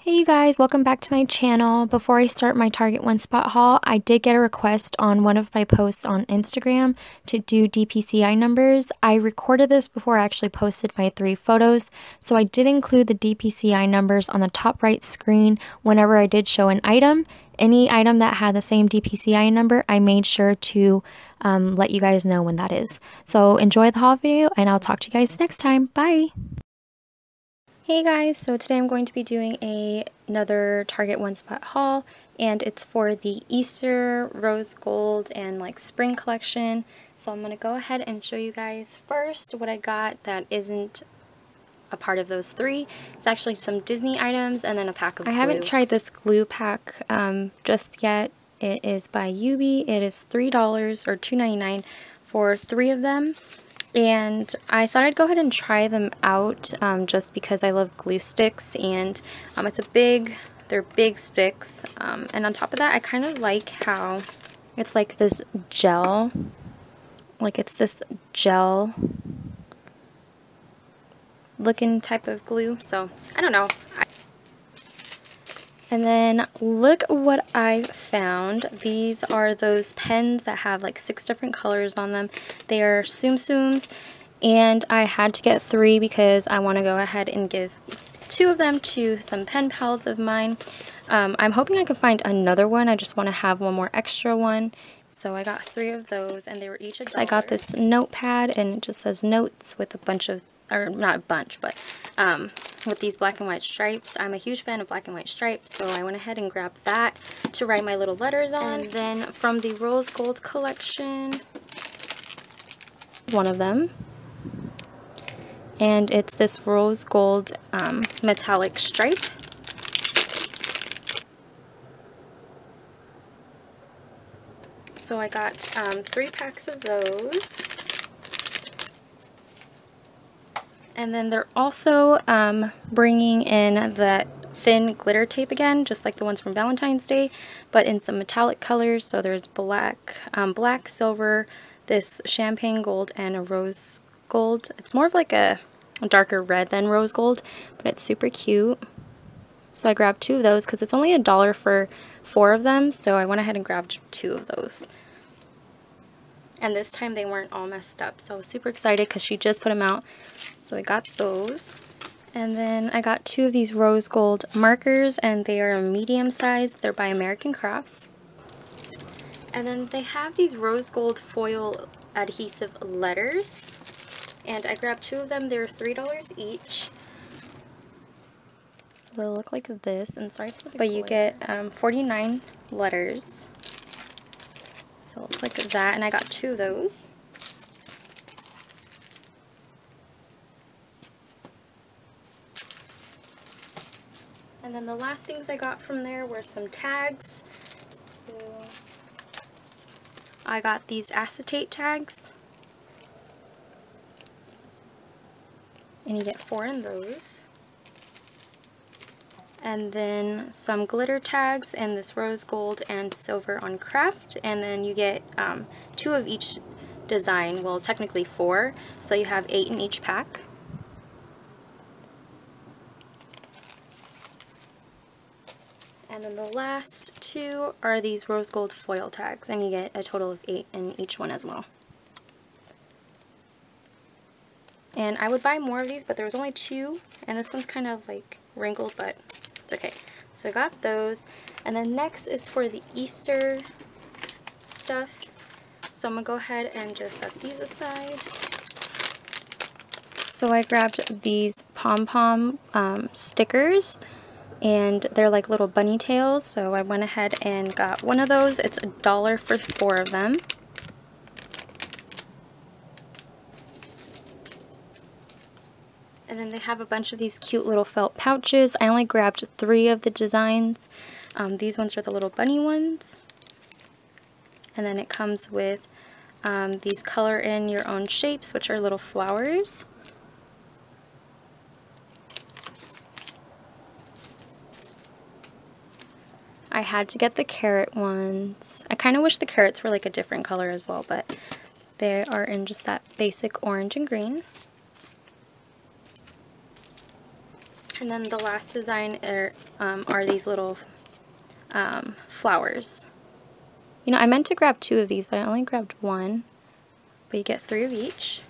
Hey you guys, welcome back to my channel. Before I start my Target One Spot haul, I did get a request on one of my posts on Instagram to do DPCI numbers. I recorded this before I actually posted my three photos, so I did include the DPCI numbers on the top right screen whenever I did show an item. Any item that had the same DPCI number, I made sure to um, let you guys know when that is. So enjoy the haul video, and I'll talk to you guys next time. Bye! Hey guys, so today I'm going to be doing a, another Target One Spot haul and it's for the Easter rose gold and like spring collection. So I'm going to go ahead and show you guys first what I got that isn't a part of those three. It's actually some Disney items and then a pack of glue. I haven't tried this glue pack um, just yet. It is by Yoobi. It is $3 or $2.99 for three of them and I thought I'd go ahead and try them out um, just because I love glue sticks and um, it's a big, they're big sticks um, and on top of that I kind of like how it's like this gel, like it's this gel looking type of glue so I don't know. I and then look what I found. These are those pens that have like six different colors on them. They are Tsum Tsums and I had to get three because I want to go ahead and give two of them to some pen pals of mine. Um, I'm hoping I can find another one. I just want to have one more extra one. So I got three of those and they were each a dollar. I got this notepad and it just says notes with a bunch of, or not a bunch, but um, with these black and white stripes. I'm a huge fan of black and white stripes, so I went ahead and grabbed that to write my little letters on. And then from the Rose Gold collection, one of them. And it's this rose gold um, metallic stripe. So I got um, three packs of those. And then they're also um, bringing in that thin glitter tape again, just like the ones from Valentine's Day, but in some metallic colors. So there's black, um, black, silver, this champagne gold, and a rose gold. It's more of like a darker red than rose gold, but it's super cute. So I grabbed two of those because it's only a dollar for four of them, so I went ahead and grabbed two of those. And this time they weren't all messed up, so I was super excited because she just put them out so I got those. And then I got two of these rose gold markers and they are a medium size. They're by American Crafts. And then they have these rose gold foil adhesive letters. And I grabbed two of them. They're $3 each. So they look like this. And sorry for the But you get um, 49 letters. So looks like that. And I got two of those. And then the last things I got from there were some tags. So I got these acetate tags. And you get four in those. And then some glitter tags and this rose gold and silver on craft. And then you get um, two of each design, well technically four, so you have eight in each pack. And then the last two are these rose gold foil tags, and you get a total of eight in each one as well. And I would buy more of these, but there was only two, and this one's kind of like wrinkled, but it's okay. So I got those. And then next is for the Easter stuff. So I'm going to go ahead and just set these aside. So I grabbed these pom-pom um, stickers and they're like little bunny tails so I went ahead and got one of those it's a dollar for four of them and then they have a bunch of these cute little felt pouches I only grabbed three of the designs um, these ones are the little bunny ones and then it comes with um, these color in your own shapes which are little flowers I had to get the carrot ones. I kind of wish the carrots were like a different color as well, but they are in just that basic orange and green. And then the last design are, um, are these little um, flowers. You know, I meant to grab two of these, but I only grabbed one. But you get three of each.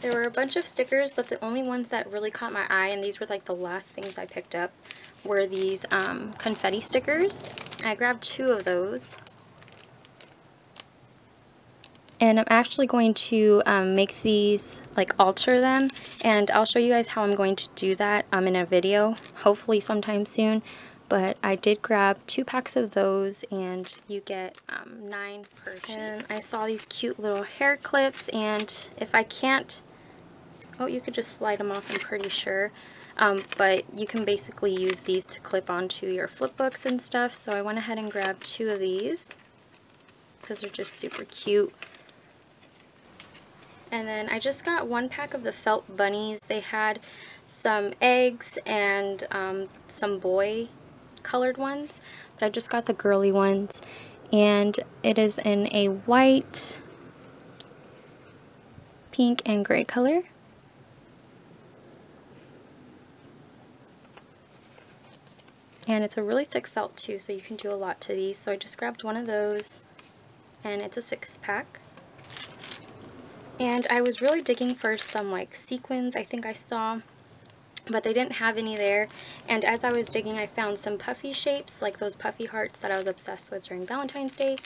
There were a bunch of stickers, but the only ones that really caught my eye, and these were like the last things I picked up, were these um, confetti stickers. I grabbed two of those. And I'm actually going to um, make these, like alter them, and I'll show you guys how I'm going to do that um, in a video, hopefully sometime soon. But I did grab two packs of those, and you get um, nine per sheet. And I saw these cute little hair clips, and if I can't, oh, you could just slide them off, I'm pretty sure. Um, but you can basically use these to clip onto your flip books and stuff. So I went ahead and grabbed two of these because they're just super cute. And then I just got one pack of the felt bunnies. They had some eggs and um, some boy colored ones, but I just got the girly ones. And it is in a white, pink, and gray color. And it's a really thick felt too, so you can do a lot to these. So I just grabbed one of those, and it's a six pack. And I was really digging for some like sequins I think I saw, but they didn't have any there. And as I was digging, I found some puffy shapes, like those puffy hearts that I was obsessed with during Valentine's Day.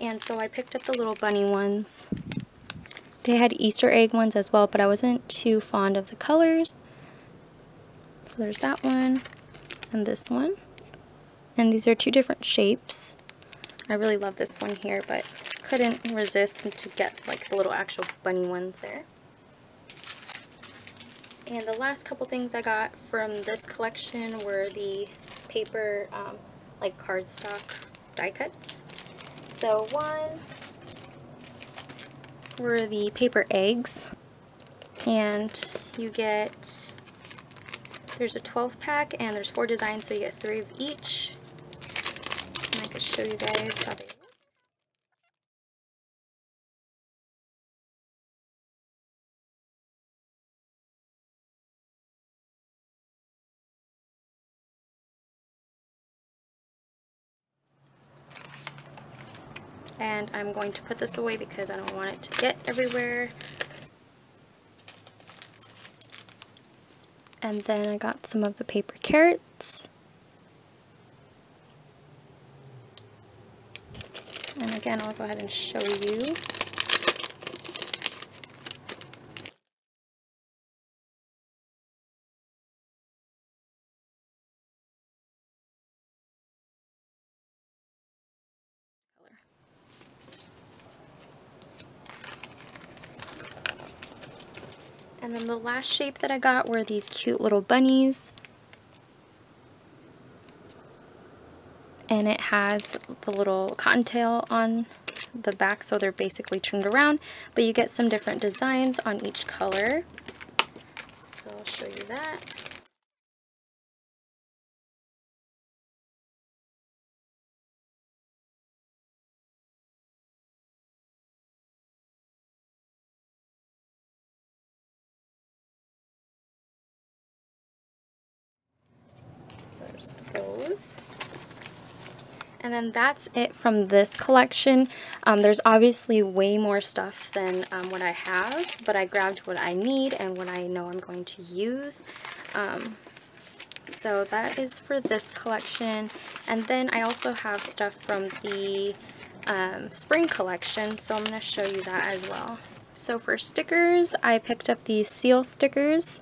And so I picked up the little bunny ones. They had Easter egg ones as well, but I wasn't too fond of the colors. So there's that one and this one. And these are two different shapes. I really love this one here, but couldn't resist to get like the little actual bunny ones there. And the last couple things I got from this collection were the paper, um, like cardstock die cuts. So one were the paper eggs. And you get, there's a 12 pack and there's four designs, so you get three of each. And I can show you guys and I'm going to put this away because I don't want it to get everywhere. And then I got some of the paper carrots. And again, I'll go ahead and show you. And then the last shape that I got were these cute little bunnies. And it has the little cottontail on the back, so they're basically turned around. But you get some different designs on each color. So I'll show you that. Then that's it from this collection. Um, there's obviously way more stuff than um, what I have, but I grabbed what I need and what I know I'm going to use. Um, so that is for this collection. And then I also have stuff from the um, spring collection, so I'm going to show you that as well. So for stickers, I picked up these seal stickers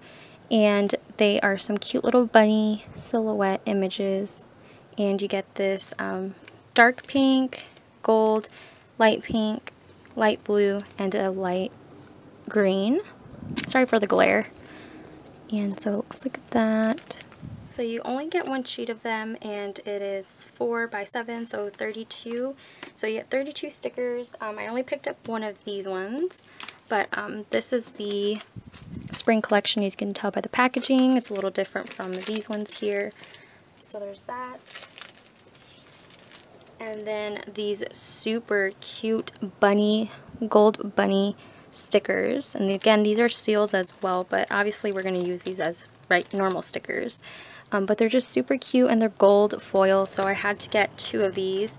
and they are some cute little bunny silhouette images and you get this um, dark pink, gold, light pink, light blue, and a light green. Sorry for the glare. And so it looks like that. So you only get one sheet of them and it is 4 by 7 so 32. So you get 32 stickers. Um, I only picked up one of these ones but um, this is the spring collection, as you can tell by the packaging. It's a little different from these ones here. So there's that. And then these super cute bunny, gold bunny stickers. And again, these are seals as well, but obviously we're going to use these as right normal stickers. Um, but they're just super cute and they're gold foil, so I had to get two of these.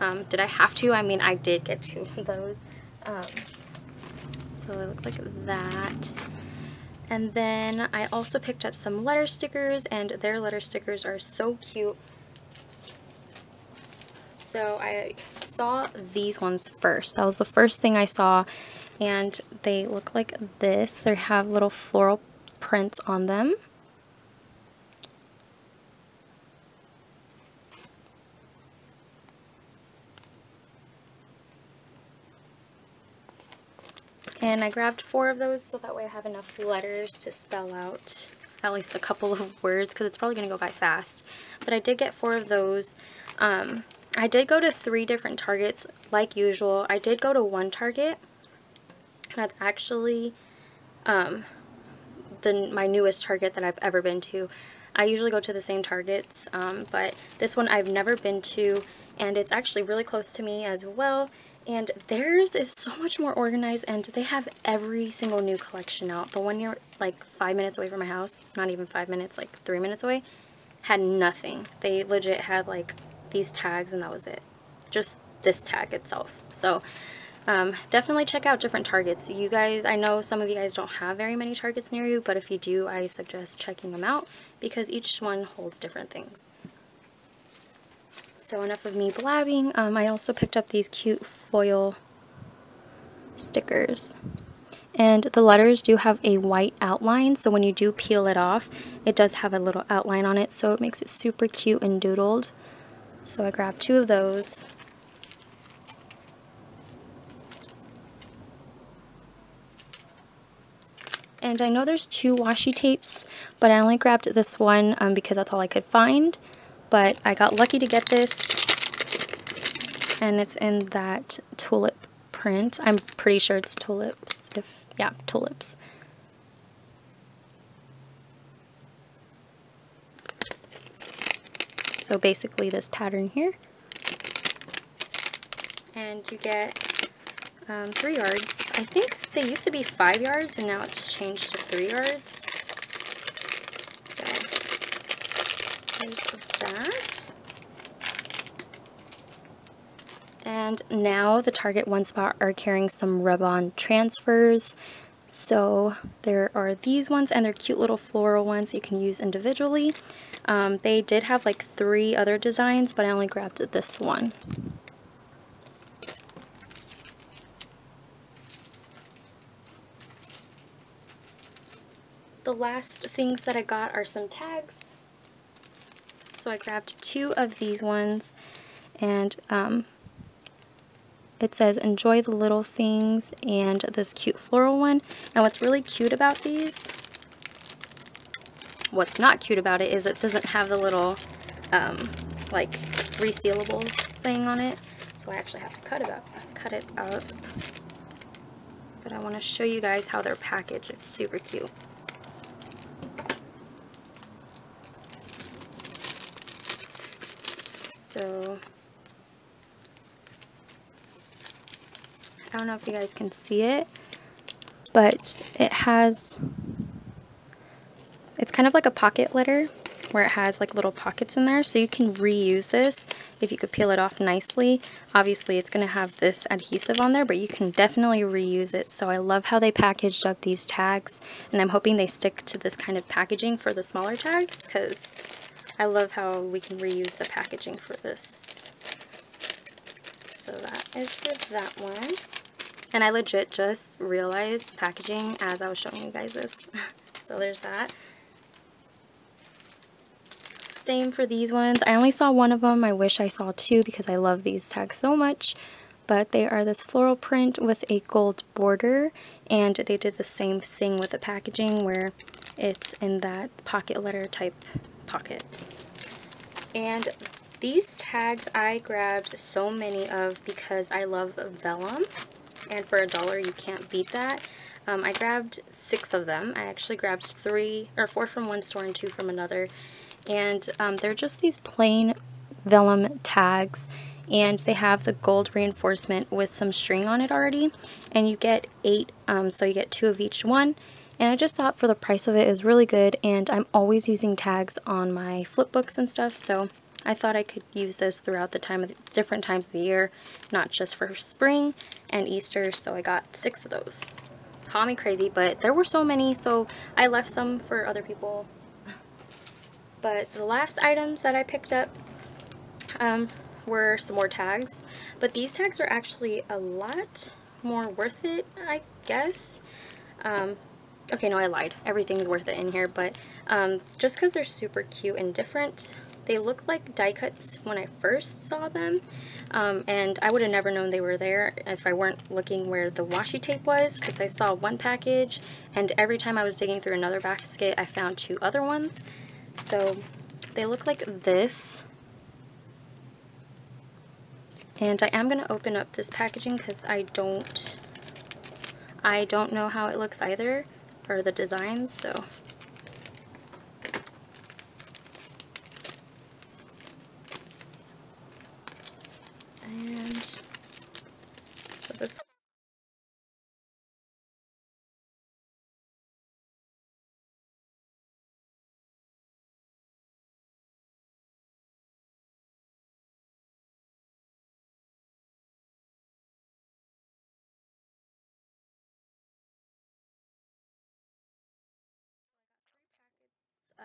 Um, did I have to? I mean, I did get two of those. Um, so they look like that. And then I also picked up some letter stickers and their letter stickers are so cute. So I saw these ones first. That was the first thing I saw and they look like this. They have little floral prints on them. And I grabbed four of those so that way I have enough letters to spell out at least a couple of words because it's probably going to go by fast. But I did get four of those. Um, I did go to three different Targets like usual. I did go to one Target. That's actually um, the my newest Target that I've ever been to. I usually go to the same Targets, um, but this one I've never been to and it's actually really close to me as well and theirs is so much more organized and they have every single new collection out. The one you're like five minutes away from my house, not even five minutes, like three minutes away, had nothing. They legit had like these tags and that was it. Just this tag itself. So um, definitely check out different Targets. You guys, I know some of you guys don't have very many Targets near you, but if you do, I suggest checking them out because each one holds different things. So enough of me blabbing. Um, I also picked up these cute foil stickers. And the letters do have a white outline, so when you do peel it off, it does have a little outline on it, so it makes it super cute and doodled. So I grabbed two of those. And I know there's two washi tapes, but I only grabbed this one um, because that's all I could find but I got lucky to get this and it's in that tulip print. I'm pretty sure it's tulips. If Yeah, tulips. So basically this pattern here. And you get um, three yards. I think they used to be five yards and now it's changed to three yards. that. And now the Target One Spot are carrying some rub-on transfers. So there are these ones and they're cute little floral ones you can use individually. Um, they did have like three other designs, but I only grabbed this one. The last things that I got are some tags. So I grabbed two of these ones and um, it says enjoy the little things and this cute floral one. And what's really cute about these, what's not cute about it is it doesn't have the little um, like resealable thing on it. So I actually have to cut it up, cut it out. But I want to show you guys how they're packaged. It's super cute. So I don't know if you guys can see it, but it has, kind of like a pocket letter where it has like little pockets in there. So you can reuse this if you could peel it off nicely. Obviously it's going to have this adhesive on there, but you can definitely reuse it. So I love how they packaged up these tags and I'm hoping they stick to this kind of packaging for the smaller tags because I love how we can reuse the packaging for this. So that is for that one. And I legit just realized packaging as I was showing you guys this. so there's that. Same for these ones. I only saw one of them. I wish I saw two because I love these tags so much. But they are this floral print with a gold border. And they did the same thing with the packaging where it's in that pocket letter type pockets. And these tags I grabbed so many of because I love vellum. And for a dollar, you can't beat that. Um, I grabbed six of them. I actually grabbed three or four from one store and two from another. And um, they're just these plain vellum tags. And they have the gold reinforcement with some string on it already. And you get eight, um, so you get two of each one And I just thought for the price of it is really good and I'm always using tags on my flip books and stuff. So I thought I could use this throughout the time of the, different times of the year, not just for spring and Easter. So I got six of those. Call me crazy, but there were so many, so I left some for other people. But the last items that I picked up um, were some more tags. But these tags are actually a lot more worth it, I guess. Um, okay, no, I lied. Everything's worth it in here, but um, just because they're super cute and different, they look like die cuts when I first saw them, um, and I would have never known they were there if I weren't looking where the washi tape was, because I saw one package, and every time I was digging through another basket, I found two other ones. So they look like this. And I am going to open up this packaging because I don't, I don't know how it looks either, or the designs, so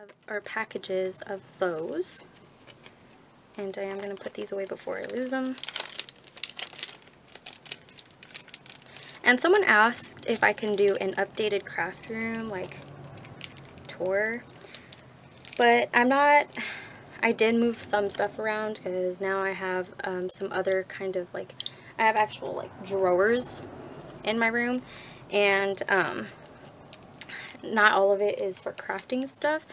of, packages of those. And I am going to put these away before I lose them. And someone asked if I can do an updated craft room, like, tour. But I'm not, I did move some stuff around because now I have um, some other kind of, like, I have actual, like, drawers in my room. And um, not all of it is for crafting stuff.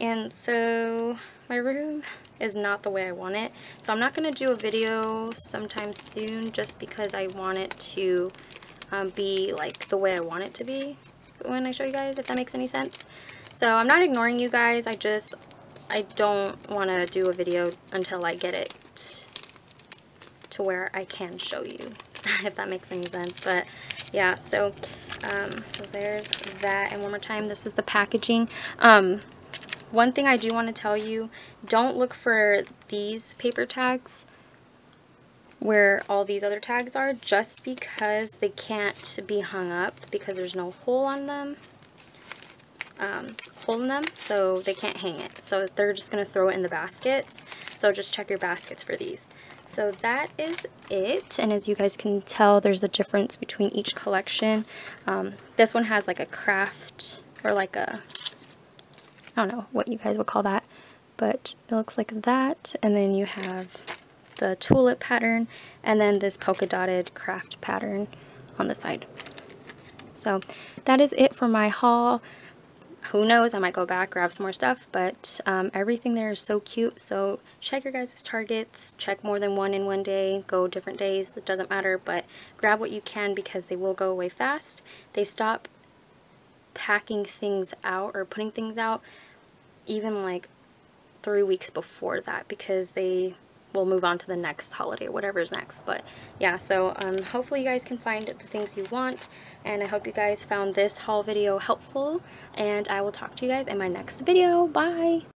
And so my room is not the way I want it. So I'm not going to do a video sometime soon just because I want it to um, be like the way I want it to be when I show you guys, if that makes any sense. So I'm not ignoring you guys. I just, I don't want to do a video until I get it to where I can show you, if that makes any sense. But yeah, so um, so there's that. And one more time, this is the packaging. Um, one thing I do want to tell you, don't look for these paper tags where all these other tags are just because they can't be hung up because there's no hole on them um, hole in them so they can't hang it so they're just going to throw it in the baskets so just check your baskets for these so that is it. And as you guys can tell, there's a difference between each collection. Um, this one has like a craft or like a, I don't know what you guys would call that, but it looks like that. And then you have the tulip pattern and then this polka dotted craft pattern on the side. So that is it for my haul who knows, I might go back, grab some more stuff, but um, everything there is so cute. So check your guys' targets, check more than one in one day, go different days, it doesn't matter, but grab what you can because they will go away fast. They stop packing things out or putting things out even like three weeks before that because they we'll move on to the next holiday, whatever's next. But yeah, so um, hopefully you guys can find the things you want. And I hope you guys found this haul video helpful. And I will talk to you guys in my next video. Bye!